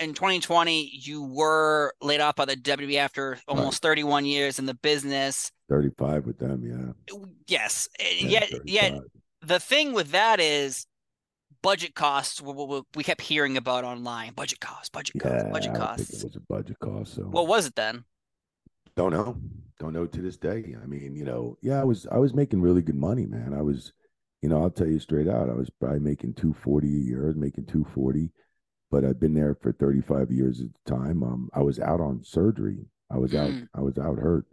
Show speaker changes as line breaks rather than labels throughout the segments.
in 2020 you were laid off by the WWE after almost 31 years in the business.
35 with them, yeah.
Yes, eh,
Yeah,
yet yet the thing with that is budget costs. We, kept hearing about online budget costs, budget costs,
Yeah,
budget
I don't think
costs.
it was a budget cost. So
What was it then?
don't know, don't know to this day. I mean, you know, yeah, I was I was making really good money, man. I was, you know, I'll tell you straight out, I was probably making two forty a year. Making two forty, but I've been there for thirty five years at the time. Um, I was out on surgery. I was out.
Mm.
I was out hurt,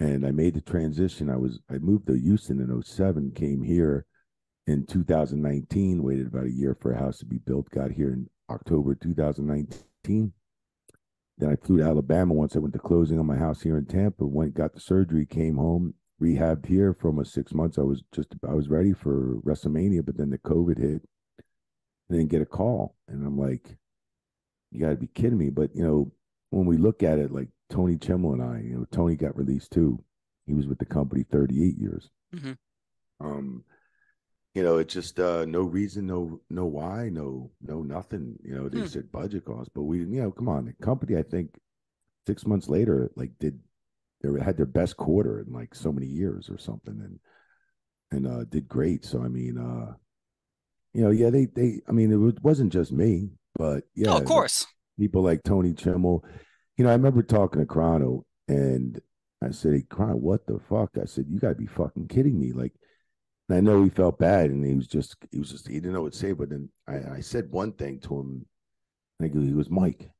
and I made the transition. I was I moved to Houston in 07, came here in 2019, waited about a year for a house to be built, got here in October 2019. Then I flew to Alabama once I went to closing on my house here in Tampa, went, got the surgery, came home, rehabbed here for almost six months. I was just, I was ready for WrestleMania, but then the COVID hit. And then get a call. And I'm like, you got to be kidding me. But, you know, when we look at it, like Tony Chimel and I, you know, Tony got released too. He was with the company 38 years.
Mhm.
Um, you know, it's just uh no reason, no no why, no no nothing. You know, they
Hmm.
said budget costs, but we, you know, come on, the company. I think six months later, like did they had their best quarter in like so many years or something, and and uh did great. So I mean, uh, you know, yeah, they they. I mean, it was, wasn't just me, but yeah,
oh, of course.
people like Tony Chimel. You know, I remember talking to Carrano and I said, Hey, Carrano, what the fuck? I said, You gotta be fucking kidding me. Like, and I know he felt bad and he was just, he was just, he didn't know what to say. But then I, I said one thing to him. And I go, he was Mike.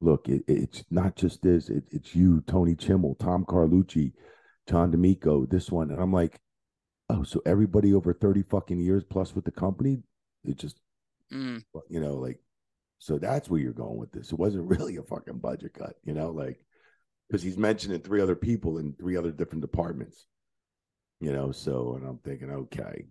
Look, it, it's not just this. It, it's you, Tony Chimel, Tom Carlucci, John D'Amico, this one. And I'm like, oh, so everybody over 30 fucking years plus with the company, it just
Mm.
you know, like, so that's where you're going with this. It wasn't really a fucking budget cut, you know, like, because he's mentioning three other people in three other different departments, you know. So, and I'm thinking, okay,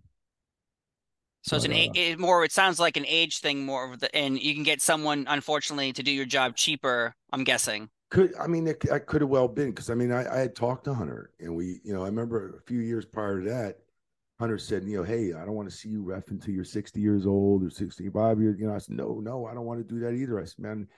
So it's an
uh,
it more. It sounds like an age thing more, of the, and you can get someone unfortunately to do your job cheaper. I'm guessing.
could I mean, it, I could have well been because I mean, I, I had talked to Hunter, and we, you know, I remember a few years prior to that, Hunter said, you know, hey, I don't want to see you ref until you're 60 years old or 65 years. You know, I said, no, no, I don't want to do that either. I said, man,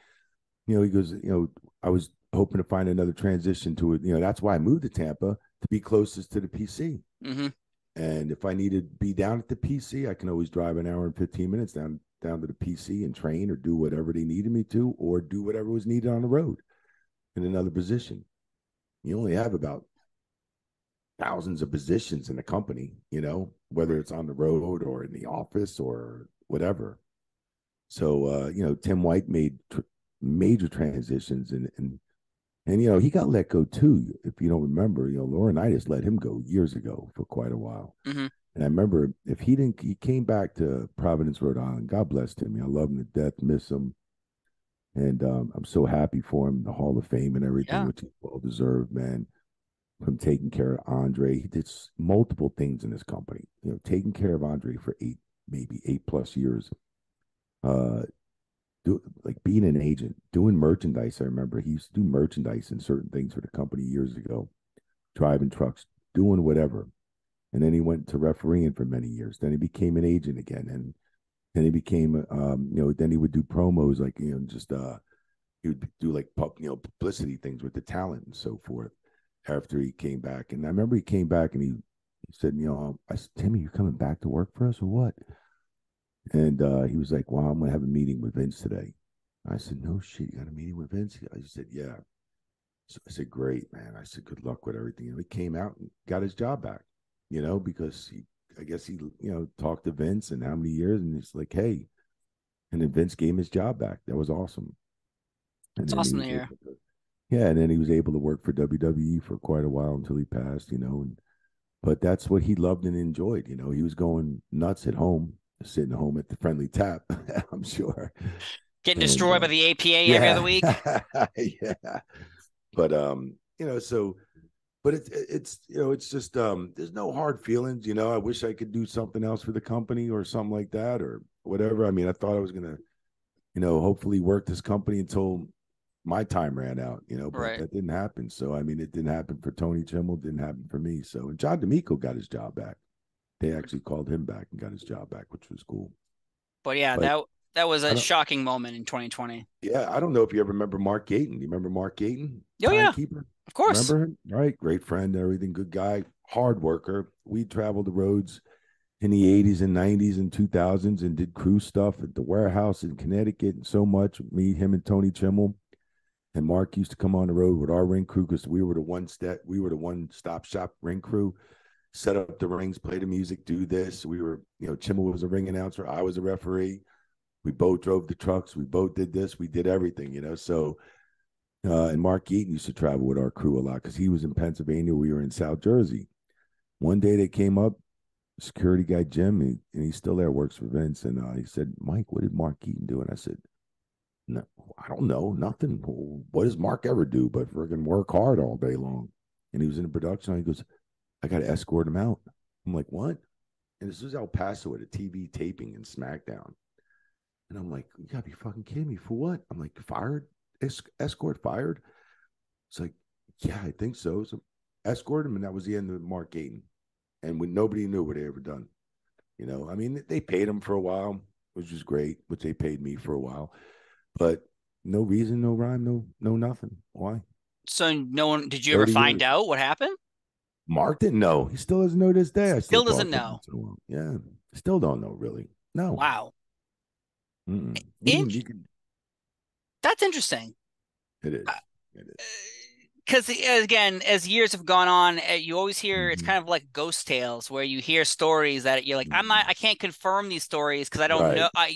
you know, he goes, you know, I was hoping to find another transition to it. You know, that's why I moved to Tampa to be closest to the PC.
hmm
And if I need to be down at the PC, I can always drive an hour and 15 minutes down down to the PC and train or do whatever they needed me to, or do whatever was needed on the road in another position. You only have about thousands of positions in the company, you know, whether it's on the road or in the office or whatever. So uh, you know, Tim White made tr- major transitions and and and you know, he got let go too. If you don't remember, you know, Laurinaitis let him go years ago for quite a while.
Mhm.
And I remember if he didn't, he came back to Providence, Rhode Island. God bless him. I love him to death, miss him. And um, I'm so happy for him, the Hall of Fame and everything,
Yeah.
which is well deserved, man. From taking care of Andre, he did multiple things in this company. You know, taking care of Andre for eight, maybe eight plus years. Uh, do like being an agent, doing merchandise. I remember he used to do merchandise and certain things for the company years ago, driving trucks, doing whatever. And then he went to refereeing for many years. Then he became an agent again, and then he became, um, you know, then he would do promos like you know, just uh, he would do like pub, you know, publicity things with the talent and so forth. After he came back, and I remember he came back and he, he said, you know, I said, Timmy, you're coming back to work for us or what? And uh, he was like, Well, I'm gonna have a meeting with Vince today. I said, No shit, you got a meeting with Vince? I said, Yeah. So I said, Great, man. I said, Good luck with everything. And he came out and got his job back, you know, because he I guess he, you know, talked to Vince and how many years, and he's like, Hey. And then Vince gave him his job back. That was awesome. And
It's awesome to hear.
able to- yeah, and then he was able to work for WWE for quite a while until he passed, you know, and but that's what he loved and enjoyed. You know, he was going nuts at home, sitting home at the friendly tap, I'm sure.
Getting
And,
destroyed
uh,
by the APA every other week.
yeah. But um, you know, so but it's it's you know, it's just um there's no hard feelings, you know. I wish I could do something else for the company or something like that or whatever. I mean, I thought I was gonna, you know, hopefully work this company until my time ran out, you know, but
Right.
that didn't happen. So I mean it didn't happen for Tony Chimel, didn't happen for me. So and John D'Amico got his job back. They actually called him back and got his job back, which was cool.
But yeah,
But-
that that was a shocking moment in 2020.
Yeah, I don't know if you ever remember Mark Yeaton. You remember Mark Yeaton?
Oh, yeah.
Timekeeper?
Of course.
Remember him? All right, great friend everything, good guy, hard worker. We traveled the roads in the 80s and 90s and 2000s and did crew stuff at the warehouse in Connecticut and so much. Me, him, and Tony Chimel. And Mark used to come on the road with our ring crew because we were the one step, we were the one stop shop ring crew. Set up the rings, play the music, do this. We were, you know, Chimel was a ring announcer. I was a referee. We both drove the trucks. We both did this. We did everything, you know. So uh, and Mark Yeaton used to travel with our crew a lot because he was in Pennsylvania. We were in South Jersey. One day they came up, security guy Jim, and, and he's still there, works for Vince. And uh, he said, Mike, what did Mark Yeaton do? And I said, No, I don't know, nothing. What does Mark ever do but friggin' work hard all day long? And he was in production. He goes, I got to escort him out. I'm like, What? And this was El Paso at a TV taping in SmackDown. And I'm like, You gotta be fucking kidding me. For what? I'm like, Fired? Es- escort fired? It's like, yeah, I think so. So escort him, and that was the end of Mark Yeaton. And when nobody knew what they ever done. You know, I mean, they paid him for a while, which was great, which they paid me for a while. But no reason, no rhyme, no no nothing. Why?
So no one did you ever find
years.
out what happened?
Mark didn't know. He still doesn't know this day. I
Still doesn't know.
once in a while. Yeah, still don't know really. No.
Wow.
Mm-mm.
In-
can-
That's interesting.
it is.
Uh,
It is.
because again as years have gone on uh, you always hear it's
Mhm.
kind of like ghost tales where you hear stories that you're like i'm not i can't confirm these stories because i don't
Right.
know i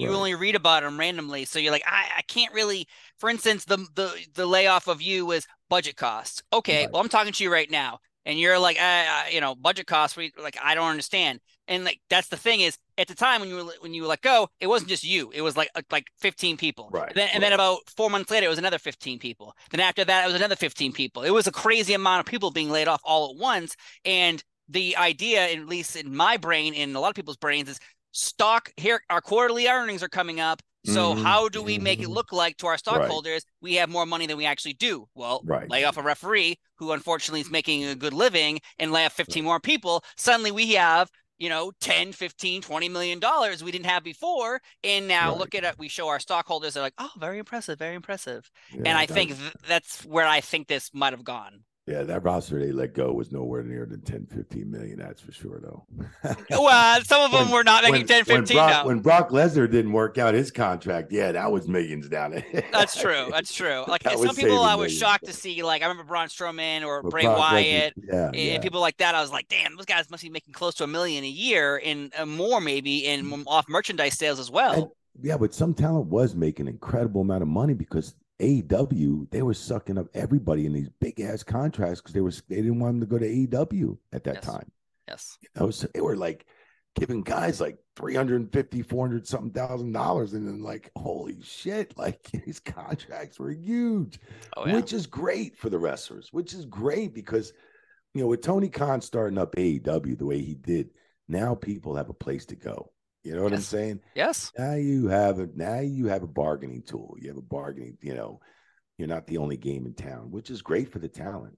you
Right.
only read about them randomly so you're like I, I can't really for instance the the the layoff of you was budget costs. Okay
Right.
well i'm talking to you right now and you're like uh, you know budget costs we like i don't understand. And like that's the thing is at the time when you were when you were let go it wasn't just you it was like like 15 people.
Right,
and then, and then about four months later it was another 15 people. Then after that it was another 15 people. It was a crazy amount of people being laid off all at once and the idea at least in my brain and a lot of people's brains is stock here our quarterly earnings are coming up. So
Mhm,
how do we make it
mhm.
look like to our stockholders? We have more money than we actually do. Well
Right.
lay off a referee who unfortunately is making a good living and lay off 15 more people. Suddenly we have you know 10 15 20 million dollars we didn't have before. And now
Right.
look at it we show our stockholders they're like oh very impressive very impressive.
Yeah,
and i
that-
think th- that's where i think this might have gone
Yeah, that roster they let go was nowhere near the 10, 15 million. That's for sure, though.
well some of them
When-
were not making 10
when
15
Brock,
now
when Brock Lesnar didn't work out his contract, yeah, that was millions down there.
that's true that's true like
That
some people i was
millions.
shocked to see like i remember braun strowman or
But
bray
Brock Lesnar-
wyatt
yeah,
and
yeah.
people like that, I was like, damn, those guys must be making close to a million a year and uh, more maybe in off merchandise sales as well.
And- yeah, but some talent was making an incredible amount of money because AEW they were sucking up everybody in these big ass contracts because they were they didn't want them to go to AEW at that
Yes.
time.
yes.
You know, so they were like giving guys like 350 400 something thousand dollars and then like holy shit like these contracts were huge
Oh yeah.
which is great for the wrestlers which is great because you know with tony khan starting up aew the way he did now people have a place to go you know what i'm saying?
Yes.
now you have a now you have a bargaining tool. You have a bargaining you know you're not the only game in town which is great for the talent